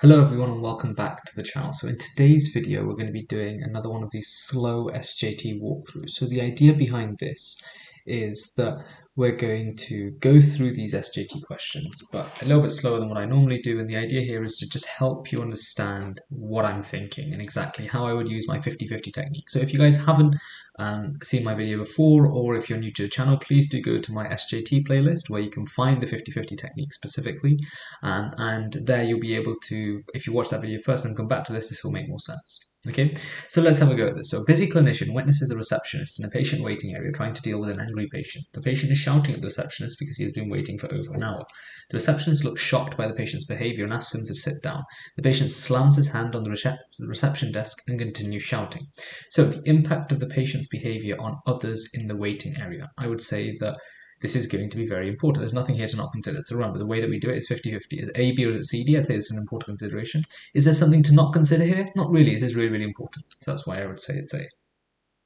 Hello everyone and welcome back to the channel. So in today's video we're going to be doing another one of these slow SJT walkthroughs. So the idea behind this is that we're going to go through these SJT questions, but a little bit slower than what I normally do. And the idea here is to just help you understand what I'm thinking and exactly how I would use my 50-50 technique. So if you guys haven't um, seen my video before, or if you're new to the channel, please do go to my SJT playlist where you can find the 50-50 technique specifically. Um, and there you'll be able to, if you watch that video first and come back to this, this will make more sense. Okay, so let's have a go at this. So a busy clinician witnesses a receptionist in a patient waiting area trying to deal with an angry patient. The patient is shouting at the receptionist because he has been waiting for over an hour. The receptionist looks shocked by the patient's behavior and asks him to sit down. The patient slams his hand on the, recep the reception desk and continues shouting. So the impact of the patient's behavior on others in the waiting area. I would say that this is going to be very important. There's nothing here to not consider. So remember, the way that we do it is 50-50. Is A, B, or is it C, D? I'd say it's an important consideration. Is there something to not consider here? Not really. This is really, really important. So that's why I would say it's A.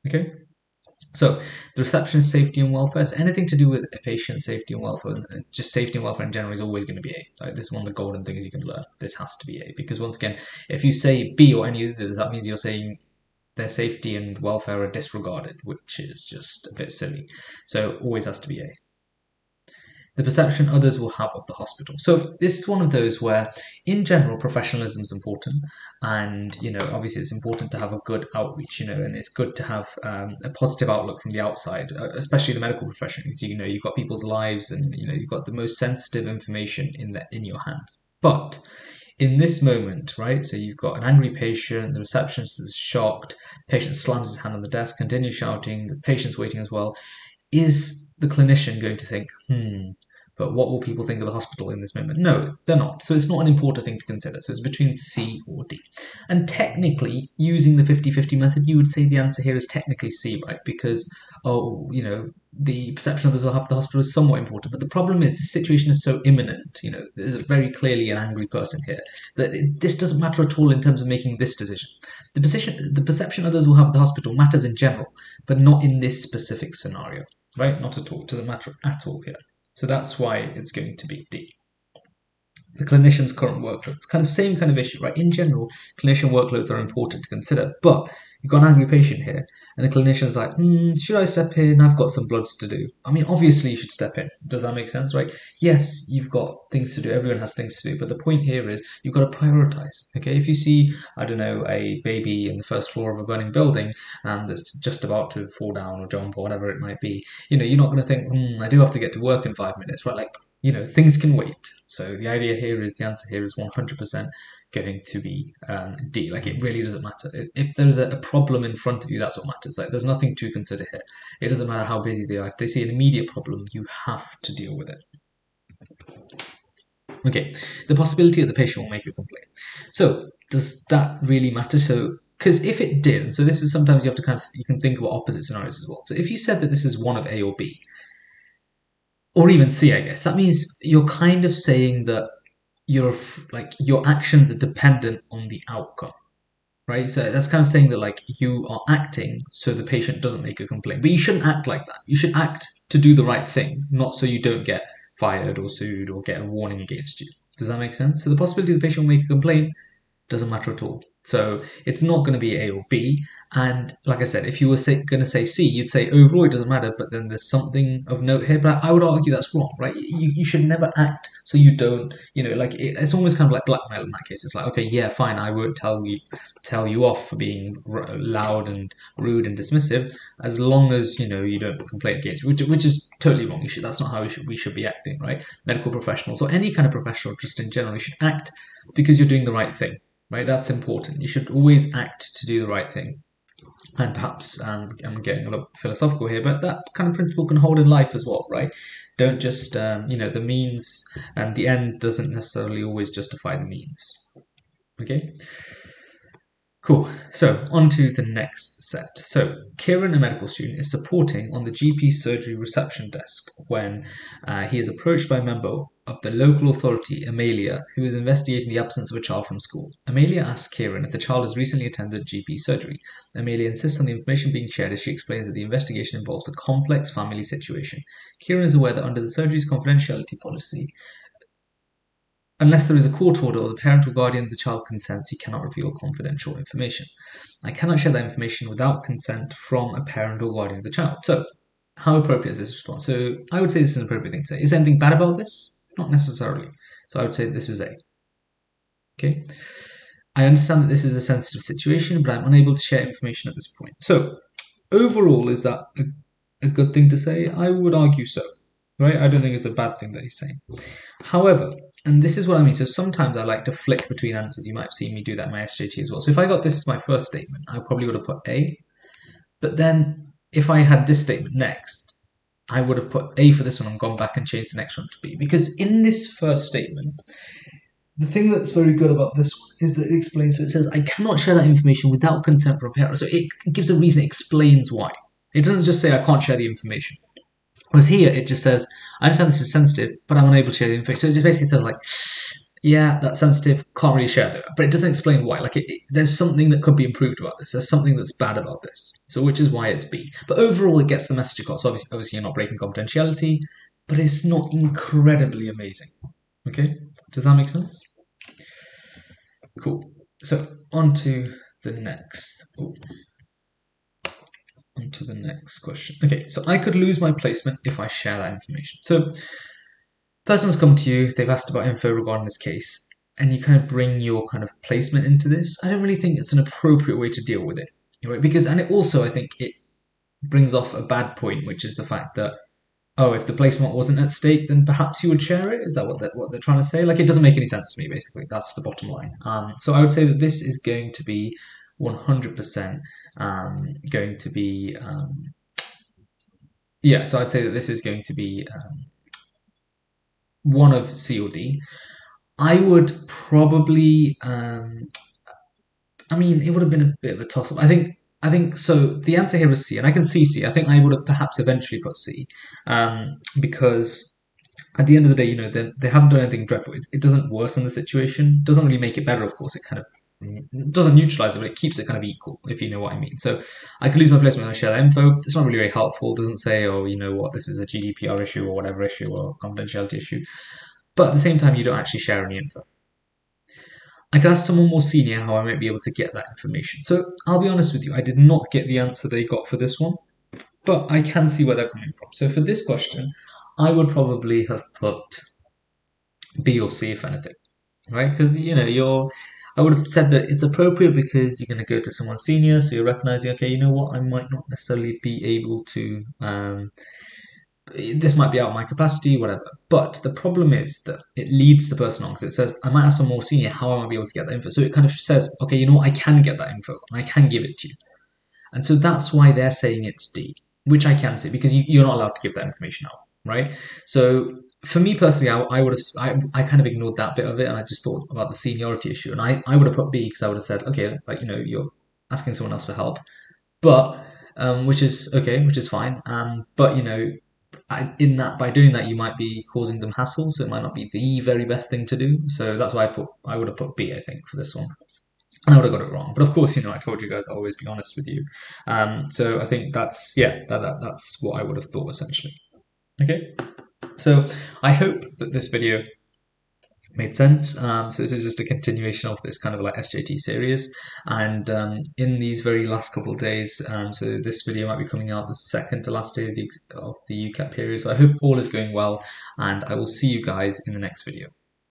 Okay? So the receptionist safety and welfare, so anything to do with a patient safety and welfare, and just safety and welfare in general is always going to be A. This is one of the golden things you can learn. This has to be A. Because once again, if you say B or any of others, that means you're saying their safety and welfare are disregarded, which is just a bit silly. So always has to be A the perception others will have of the hospital. So this is one of those where, in general, professionalism is important, and you know, obviously, it's important to have a good outreach, you know, and it's good to have um, a positive outlook from the outside, uh, especially the medical profession, because you know you've got people's lives, and you know you've got the most sensitive information in the, in your hands. But in this moment, right? So you've got an angry patient, the receptionist is shocked, patient slams his hand on the desk, continues shouting, the patient's waiting as well is the clinician going to think, hmm, but what will people think of the hospital in this moment? No, they're not. So it's not an important thing to consider. So it's between C or D. And technically, using the 50-50 method, you would say the answer here is technically C, right? Because, oh, you know, the perception others will have of the hospital is somewhat important. But the problem is the situation is so imminent, you know, there's very clearly an angry person here, that it, this doesn't matter at all in terms of making this decision. The, position, the perception others will have of the hospital matters in general, but not in this specific scenario right? Not at all, to the matter at all here. So that's why it's going to be D. The clinician's current workload. It's kind of same kind of issue, right? In general, clinician workloads are important to consider, but you've got an angry patient here, and the clinician's like, hmm, should I step in? I've got some bloods to do. I mean, obviously you should step in. Does that make sense, right? Yes, you've got things to do. Everyone has things to do, but the point here is you've got to prioritize. Okay, if you see, I don't know, a baby in the first floor of a burning building and that's just about to fall down or jump or whatever it might be, you know, you're not going to think, hmm, I do have to get to work in five minutes, right? Like, you know, things can wait. So the idea here is the answer here is 100% going to be um, D. Like it really doesn't matter. If there's a, problem in front of you, that's what matters. Like there's nothing to consider here. It doesn't matter how busy they are. If they see an immediate problem, you have to deal with it. Okay, the possibility that the patient will make a complaint. So does that really matter? So because if it did, so this is sometimes you have to kind of you can think about opposite scenarios as well. So if you said that this is one of A or B, or even C, I guess that means you're kind of saying that your like your actions are dependent on the outcome right so that's kind of saying that like you are acting so the patient doesn't make a complaint but you shouldn't act like that you should act to do the right thing not so you don't get fired or sued or get a warning against you does that make sense so the possibility the patient will make a complaint doesn't matter at all so it's not going to be A or B. And like I said, if you were going to say C, you'd say overall it doesn't matter, but then there's something of note here. But I would argue that's wrong, right? You, you should never act so you don't, you know, like it, it's almost kind of like blackmail in that case. It's like, okay, yeah, fine, I won't tell you tell you off for being r- loud and rude and dismissive, as long as you know you don't complain against, which, which is totally wrong. You should, that's not how we should we should be acting, right? Medical professionals or any kind of professional, just in general, you should act because you're doing the right thing right? That's important. You should always act to do the right thing. And perhaps um, I'm getting a little philosophical here, but that kind of principle can hold in life as well, right? Don't just, um, you know, the means and the end doesn't necessarily always justify the means. Okay? Cool. So on to the next set. So Kieran, a medical student, is supporting on the GP surgery reception desk when uh, he is approached by a member of the local authority, Amelia, who is investigating the absence of a child from school. Amelia asks Kieran if the child has recently attended GP surgery. Amelia insists on the information being shared as she explains that the investigation involves a complex family situation. Kieran is aware that under the surgery's confidentiality policy, Unless there is a court order or the parent or guardian of the child consents, he cannot reveal confidential information. I cannot share that information without consent from a parent or guardian of the child. So, how appropriate is this response? So, I would say this is an appropriate thing to say. Is anything bad about this? Not necessarily. So, I would say this is A. Okay. I understand that this is a sensitive situation, but I'm unable to share information at this point. So, overall, is that a, a good thing to say? I would argue so right? I don't think it's a bad thing that he's saying. However, and this is what I mean, so sometimes I like to flick between answers. You might have seen me do that in my SJT as well. So if I got this as my first statement, I probably would have put A. But then if I had this statement next, I would have put A for this one and gone back and changed the next one to B. Because in this first statement, the thing that's very good about this one is that it explains, so it says, I cannot share that information without consent from parent. So it gives a reason, it explains why. It doesn't just say, I can't share the information. Whereas here, it just says, I understand this is sensitive, but I'm unable to share the information. So it just basically says, like, yeah, that's sensitive, can't really share that. But it doesn't explain why. Like, it, it, there's something that could be improved about this. There's something that's bad about this. So, which is why it's B. But overall, it gets the message across. Obviously, obviously, you're not breaking confidentiality, but it's not incredibly amazing. Okay? Does that make sense? Cool. So, on to the next. Ooh on to the next question. Okay, so I could lose my placement if I share that information. So, person's come to you, they've asked about info regarding this case, and you kind of bring your kind of placement into this. I don't really think it's an appropriate way to deal with it, right? Because, and it also, I think it brings off a bad point, which is the fact that, oh, if the placement wasn't at stake, then perhaps you would share it. Is that what they're, what they're trying to say? Like, it doesn't make any sense to me, basically. That's the bottom line. Um, so I would say that this is going to be 100% um, going to be um, yeah so I'd say that this is going to be um, one of C or D I would probably um, I mean it would have been a bit of a toss up I think I think so the answer here is C and I can see C I think I would have perhaps eventually put C um, because at the end of the day, you know, they, they haven't done anything dreadful. It, it doesn't worsen the situation. Doesn't really make it better, of course. It kind of doesn't neutralize it, but it keeps it kind of equal, if you know what I mean. So I could lose my placement I share info. It's not really very helpful. It doesn't say, oh, you know what, this is a GDPR issue or whatever issue or confidentiality issue. But at the same time, you don't actually share any info. I could ask someone more senior how I might be able to get that information. So I'll be honest with you, I did not get the answer they got for this one, but I can see where they're coming from. So for this question, I would probably have put B or C if anything, right? Because you know you're I would have said that it's appropriate because you're going to go to someone senior, so you're recognizing, okay, you know what, I might not necessarily be able to. Um, this might be out of my capacity, whatever. But the problem is that it leads the person on because it says, I might ask someone more senior, how am I be able to get that info? So it kind of says, okay, you know what, I can get that info and I can give it to you. And so that's why they're saying it's D, which I can say because you, you're not allowed to give that information out, right? So for me personally, I, I would have I, I kind of ignored that bit of it, and I just thought about the seniority issue, and I, I would have put B because I would have said, okay, like you know, you're asking someone else for help, but um, which is okay, which is fine, um, but you know, I, in that by doing that, you might be causing them hassle, so it might not be the very best thing to do. So that's why I put I would have put B, I think, for this one. And I would have got it wrong, but of course, you know, I told you guys I'll always be honest with you. Um, so I think that's yeah, that, that that's what I would have thought essentially. Okay. So I hope that this video made sense. Um, so this is just a continuation of this kind of like SJT series. And um, in these very last couple of days, um, so this video might be coming out the second to last day of the, of the UCAT period. So I hope all is going well and I will see you guys in the next video.